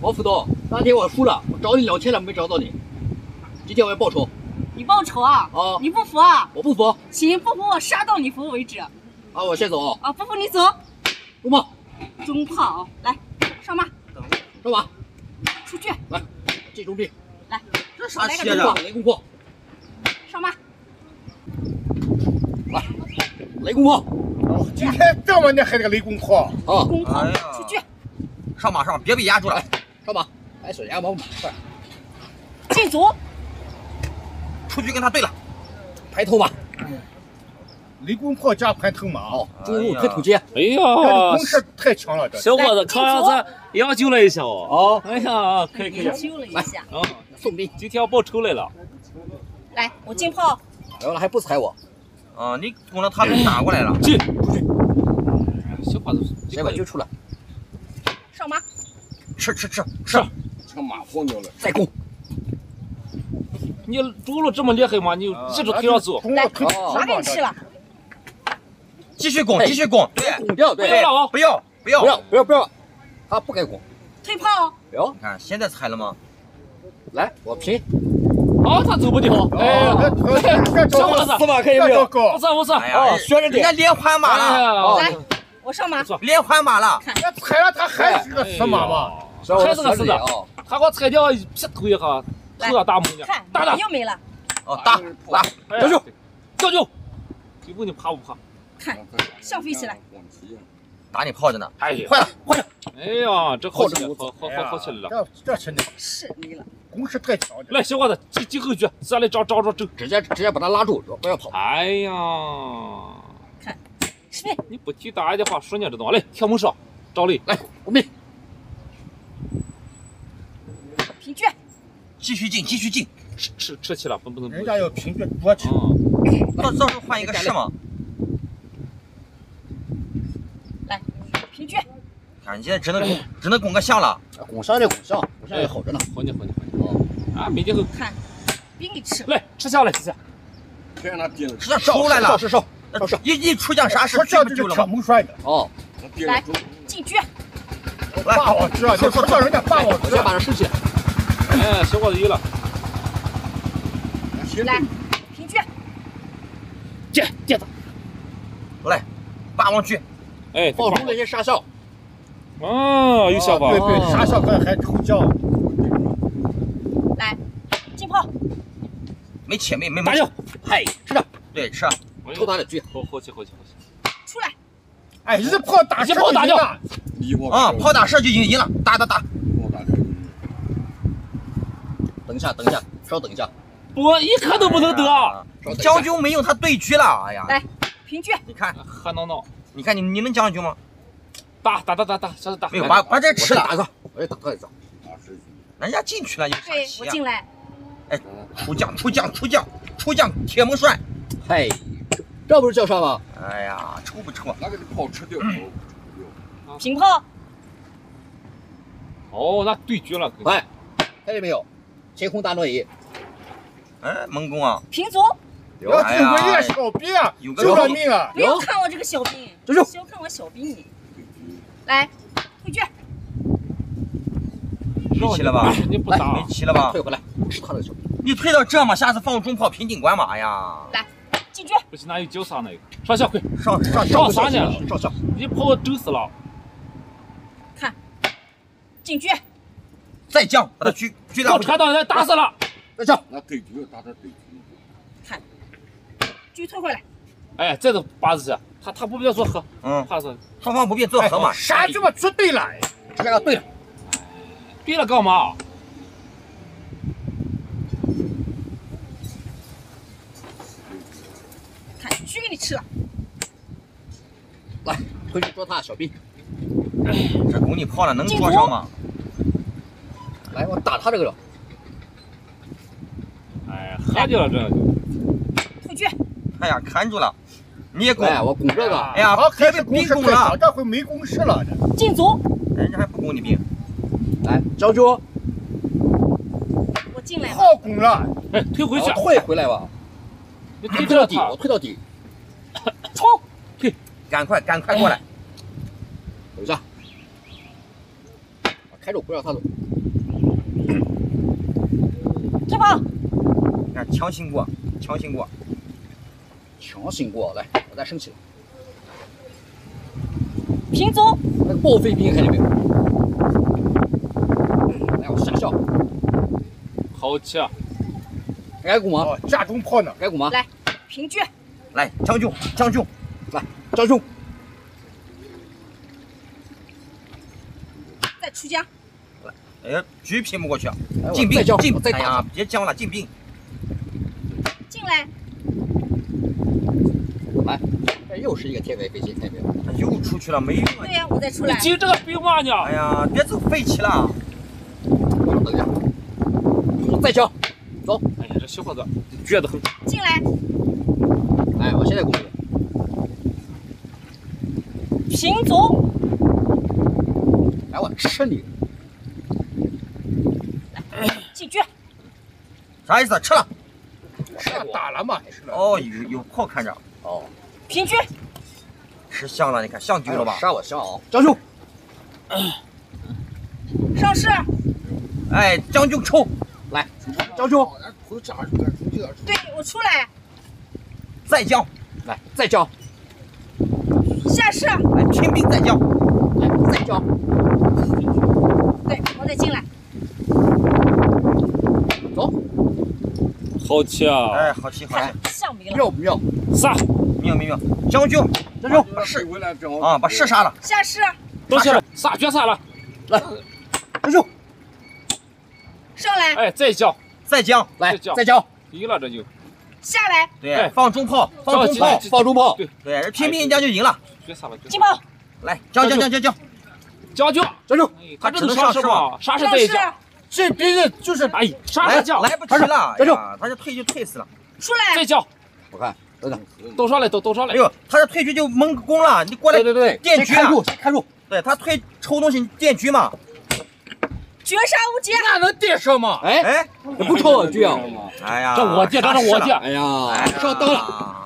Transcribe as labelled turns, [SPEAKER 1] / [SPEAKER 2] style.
[SPEAKER 1] 王副导，那天我输了，我找你两天了，没找到你。今天我要报仇。
[SPEAKER 2] 你报仇啊？
[SPEAKER 1] 啊！
[SPEAKER 2] 你不服啊？
[SPEAKER 1] 我不服。
[SPEAKER 2] 行，不服我杀到你服为止。啊，
[SPEAKER 1] 我先走。
[SPEAKER 2] 啊，不服你走。
[SPEAKER 1] 中炮。
[SPEAKER 2] 中炮，来上马。
[SPEAKER 1] 上马。
[SPEAKER 2] 出去。
[SPEAKER 1] 来，进中臂。
[SPEAKER 2] 来，
[SPEAKER 3] 这啥
[SPEAKER 1] 来
[SPEAKER 3] 切的？
[SPEAKER 1] 雷公炮。
[SPEAKER 2] 上马。
[SPEAKER 1] 来，雷公炮。
[SPEAKER 4] 今天这么厉害个雷公炮
[SPEAKER 1] 啊！
[SPEAKER 2] 公炮，出去。
[SPEAKER 3] 上马上马，别被压住了。
[SPEAKER 1] 上马，来手压毛马，快！
[SPEAKER 2] 进组。
[SPEAKER 3] 出去跟他对了，
[SPEAKER 1] 排头马，
[SPEAKER 4] 雷公炮加排头马
[SPEAKER 1] 哦，中路推土街。
[SPEAKER 5] 哎呀，
[SPEAKER 4] 攻势太强了，这
[SPEAKER 5] 小伙子，看样子研究了一下哦。
[SPEAKER 1] 哦，
[SPEAKER 5] 哎呀，可以可以。
[SPEAKER 2] 研究了一下。
[SPEAKER 5] 啊，
[SPEAKER 1] 送兵，
[SPEAKER 5] 今天要报仇来了。
[SPEAKER 2] 来，我进炮。
[SPEAKER 1] 完了还不踩我？
[SPEAKER 3] 啊，你攻了他就打过来了。
[SPEAKER 5] 进，
[SPEAKER 1] 出去。
[SPEAKER 5] 小伙子，
[SPEAKER 1] 先把就出来。
[SPEAKER 3] 吃吃吃
[SPEAKER 5] 吃。
[SPEAKER 4] 成马蜂鸟了，
[SPEAKER 1] 再攻。
[SPEAKER 5] 你中路这么厉害吗？你一直推上走。
[SPEAKER 2] 来，马给你吃了。
[SPEAKER 3] 继续攻，继续攻，对，
[SPEAKER 1] 攻掉，对，
[SPEAKER 5] 不要了啊！
[SPEAKER 3] 不要，不要，
[SPEAKER 1] 不要，不要，不要，他不该攻。
[SPEAKER 2] 退炮。
[SPEAKER 1] 不要。
[SPEAKER 3] 你看现在踩了吗？
[SPEAKER 1] 来，我拼。
[SPEAKER 5] 啊，他走不掉。哎，小伙子，
[SPEAKER 1] 四马可以没有？
[SPEAKER 5] 不错不错。
[SPEAKER 3] 哎呀，
[SPEAKER 1] 学着点。
[SPEAKER 3] 人家连环马了。
[SPEAKER 2] 来，我上马。
[SPEAKER 3] 连环马了。
[SPEAKER 4] 那踩了他还是个死马吗？
[SPEAKER 5] 还是个狮子。他给我踩掉一，劈头一下，头要大木呢。
[SPEAKER 2] 看，
[SPEAKER 5] 打打
[SPEAKER 2] 又没了。
[SPEAKER 3] 哦，打打，
[SPEAKER 5] 交球，交球。你问你怕不怕？
[SPEAKER 2] 看，像飞起来。
[SPEAKER 3] 打你炮着呢。
[SPEAKER 5] 哎呀，
[SPEAKER 3] 坏了，坏了。
[SPEAKER 5] 哎呀，这好起来，好好好好起来了。
[SPEAKER 4] 这这是你
[SPEAKER 2] 是你了。
[SPEAKER 4] 攻势太强了。
[SPEAKER 5] 来，小伙子，进进后局，咱来找找找找，
[SPEAKER 1] 直接直接把他拉住，不要跑。
[SPEAKER 5] 哎呀，
[SPEAKER 2] 看，是你。
[SPEAKER 5] 你不提大爷的话，说你知道？来，铁门上，找雷，
[SPEAKER 1] 来，我命。
[SPEAKER 2] 平局。
[SPEAKER 3] 继续进，继续进。
[SPEAKER 5] 吃吃吃起了，不不能。
[SPEAKER 4] 人家要平局夺取。
[SPEAKER 3] 到到时候换一个是吗？
[SPEAKER 2] 来，平均。
[SPEAKER 3] 看，你现在只能只能拱个象了。
[SPEAKER 1] 拱象的拱象，拱象也好着呢。
[SPEAKER 5] 好呢好呢好呢。啊，没劲后。
[SPEAKER 2] 看，兵给吃。
[SPEAKER 5] 来，吃下来，吃下。
[SPEAKER 4] 别让他盯着。
[SPEAKER 3] 吃出来了，
[SPEAKER 1] 是烧
[SPEAKER 3] 烧烧。一一出将啥事？
[SPEAKER 4] 这就是抢门摔的。
[SPEAKER 1] 哦。
[SPEAKER 2] 来，进局。
[SPEAKER 3] 来，
[SPEAKER 4] 霸王之啊！你不知道人家霸王之，
[SPEAKER 1] 先把人收起来。
[SPEAKER 5] 哎，小伙子有了。
[SPEAKER 2] 来，平局。
[SPEAKER 5] 接接他。
[SPEAKER 3] 来，霸王狙。
[SPEAKER 5] 哎，
[SPEAKER 1] 放出那些杀校。
[SPEAKER 5] 哦，有想法。
[SPEAKER 4] 对对，杀校还还抽将。
[SPEAKER 2] 来，进炮。
[SPEAKER 3] 没切，没没
[SPEAKER 5] 打掉。
[SPEAKER 1] 嗨，吃的。
[SPEAKER 3] 对，吃。
[SPEAKER 1] 抽他的狙。
[SPEAKER 5] 好好气好气好气。
[SPEAKER 2] 出来。
[SPEAKER 4] 哎，一炮打
[SPEAKER 5] 一炮打掉。
[SPEAKER 3] 啊，炮打射就赢赢了，打打打。
[SPEAKER 1] 等一下，等一下，稍等一下。
[SPEAKER 5] 我一颗都不能得。
[SPEAKER 3] 将军没用，他对狙了。哎呀，
[SPEAKER 2] 来，平局。
[SPEAKER 3] 你看，
[SPEAKER 5] 喝闹闹。
[SPEAKER 3] 你看你你能将军吗？
[SPEAKER 5] 打打打打打。
[SPEAKER 3] 没有，把把这吃了。
[SPEAKER 1] 打一个，我也打他一招。
[SPEAKER 3] 人家进去了，有啥
[SPEAKER 2] 对，我进来。
[SPEAKER 3] 哎，出将出将出将出将，铁门帅。
[SPEAKER 1] 嘿，这不是叫上吗？
[SPEAKER 3] 哎呀，抽不抽？
[SPEAKER 4] 那个是炮吃掉。
[SPEAKER 2] 平炮。
[SPEAKER 5] 哦，那对局了。
[SPEAKER 1] 哎，看见没有？天空大挪移。
[SPEAKER 3] 哎，猛攻啊！
[SPEAKER 2] 平组。
[SPEAKER 4] 要听我一个小兵啊，救命啊！
[SPEAKER 2] 不要看我这个小兵，
[SPEAKER 1] 这就
[SPEAKER 2] 小看我小兵你。来，退去。
[SPEAKER 3] 没齐了吧？
[SPEAKER 5] 你不打，
[SPEAKER 3] 没齐了吧？
[SPEAKER 1] 退回来，吃他的小兵。
[SPEAKER 3] 你退到这嘛，下次放中炮平顶关嘛呀！
[SPEAKER 2] 来，进局。
[SPEAKER 5] 不行，哪有那个？上下快，
[SPEAKER 3] 上上
[SPEAKER 5] 上啥呢？
[SPEAKER 1] 上下。
[SPEAKER 5] 你跑我整死了。
[SPEAKER 2] 看，进局。
[SPEAKER 3] 再将，把他狙狙掉。
[SPEAKER 5] 我缠到人打死了。
[SPEAKER 1] 再将。
[SPEAKER 4] 那对局打他对局。
[SPEAKER 2] 看，狙退回来。
[SPEAKER 5] 哎，再走八子去，他他不必要做河，
[SPEAKER 3] 嗯，
[SPEAKER 5] 怕是
[SPEAKER 3] 双方不必做河嘛。
[SPEAKER 4] 啥这么绝对了？
[SPEAKER 1] 这个对了，
[SPEAKER 5] 对了干嘛？
[SPEAKER 2] 看，狙给你吃了。
[SPEAKER 1] 来，回去捉他小兵。
[SPEAKER 3] 这攻你炮了，能捉上吗？
[SPEAKER 1] 来，我打他这个了。
[SPEAKER 5] 哎，喝掉了这就。
[SPEAKER 2] 退去。
[SPEAKER 3] 哎呀，看住了，你也攻。
[SPEAKER 1] 哎，我攻这个。
[SPEAKER 3] 哎呀，别被兵攻了，
[SPEAKER 4] 这回没攻势了。
[SPEAKER 2] 进组。
[SPEAKER 3] 人家还不攻你兵。
[SPEAKER 1] 来，将军。
[SPEAKER 2] 我进来。
[SPEAKER 4] 好攻了。
[SPEAKER 5] 哎，退回去。
[SPEAKER 1] 退回来吧。
[SPEAKER 5] 你退
[SPEAKER 1] 到底，我退到底。
[SPEAKER 2] 冲！
[SPEAKER 5] 退，
[SPEAKER 3] 赶快，赶快过来。
[SPEAKER 1] 等一下。开着，不让他走。
[SPEAKER 2] 退跑，
[SPEAKER 3] 你看强行过，强行过，
[SPEAKER 1] 强行过来，我再升起来。
[SPEAKER 2] 平走，
[SPEAKER 1] 那个报废兵看见没有？来，我下校，
[SPEAKER 5] 好气啊！
[SPEAKER 1] 挨鼓吗？
[SPEAKER 4] 哦，架中炮呢？
[SPEAKER 1] 挨鼓吗？
[SPEAKER 2] 来平车，
[SPEAKER 3] 来，将军，将军，
[SPEAKER 1] 来，将军，
[SPEAKER 2] 再出将，
[SPEAKER 3] 哎，举劈不过去，进兵哎呀，别将了，进兵，
[SPEAKER 2] 进来，
[SPEAKER 1] 来，这又是一个天外飞机，看见没有？
[SPEAKER 3] 他又出去了，没用啊
[SPEAKER 2] 对！呀，我再出来，
[SPEAKER 5] 你进这个兵嘛呢？
[SPEAKER 3] 哎呀，别走废弃了，
[SPEAKER 1] 我等一下，我再敲，走，
[SPEAKER 5] 哎呀，这小伙子倔得很。
[SPEAKER 2] 进来，
[SPEAKER 1] 哎，我现在过去，
[SPEAKER 2] 平走，
[SPEAKER 1] 来，我吃你，
[SPEAKER 2] 进去，
[SPEAKER 3] 啥意思？吃了，
[SPEAKER 4] 吃了打了嘛？是。
[SPEAKER 3] 哦，有有炮看着，
[SPEAKER 1] 哦，
[SPEAKER 2] 平车，
[SPEAKER 3] 吃香了，你看香丢了吧？
[SPEAKER 1] 杀我香啊！张兄，
[SPEAKER 2] 上士，
[SPEAKER 3] 哎，将军抽，
[SPEAKER 1] 来，将军，
[SPEAKER 2] 对我出来，
[SPEAKER 3] 再将，
[SPEAKER 1] 来，再将，
[SPEAKER 2] 下士，
[SPEAKER 3] 来，拼兵再将，
[SPEAKER 1] 来，再将，
[SPEAKER 2] 对我再进来，
[SPEAKER 1] 走，
[SPEAKER 5] 好气啊！
[SPEAKER 3] 哎，好气好
[SPEAKER 2] 看
[SPEAKER 3] 气，
[SPEAKER 2] 像没了，
[SPEAKER 1] 妙不妙？
[SPEAKER 5] 杀！
[SPEAKER 3] 明明明，将军，
[SPEAKER 4] 把士回来
[SPEAKER 3] 啊，把士杀了，
[SPEAKER 2] 下士，
[SPEAKER 5] 都下来，杀绝杀了！
[SPEAKER 1] 来，张兄，
[SPEAKER 2] 上来，
[SPEAKER 5] 哎，再叫，
[SPEAKER 3] 再将，
[SPEAKER 1] 来，
[SPEAKER 5] 再叫，赢了这就
[SPEAKER 2] 下来，
[SPEAKER 3] 对，放中炮，放中炮，
[SPEAKER 1] 放中炮，
[SPEAKER 5] 对，
[SPEAKER 3] 对，拼命一将就赢了，
[SPEAKER 5] 绝杀了，绝杀
[SPEAKER 2] 进炮，
[SPEAKER 3] 来，将将将将将，
[SPEAKER 5] 将军，
[SPEAKER 1] 张兄，
[SPEAKER 5] 哎他这是
[SPEAKER 3] 只能上士嘛
[SPEAKER 5] 候？啥
[SPEAKER 2] 士，
[SPEAKER 5] 再叫？
[SPEAKER 4] 这兵人就是
[SPEAKER 5] 哎，啥
[SPEAKER 3] 来
[SPEAKER 5] 时叫？
[SPEAKER 3] 来不及了，
[SPEAKER 1] 站住
[SPEAKER 3] 哎呀他就退就退死了，
[SPEAKER 2] 出来
[SPEAKER 5] 再，叫，
[SPEAKER 1] 我看，等等，
[SPEAKER 5] 都上来，都都上来
[SPEAKER 3] 哎。呦，他这退局就蒙攻了，你过来
[SPEAKER 1] 对，对对，
[SPEAKER 3] 电狙
[SPEAKER 1] 看住，看住，
[SPEAKER 3] 对他退抽东西电狙嘛，
[SPEAKER 2] 绝杀无解，
[SPEAKER 4] 那能电上吗？
[SPEAKER 1] 哎，
[SPEAKER 3] 哎，
[SPEAKER 1] 不抽我狙啊，
[SPEAKER 3] 哎呀，
[SPEAKER 5] 这我借，这是我借。
[SPEAKER 1] 哎呀，上当。
[SPEAKER 3] 了。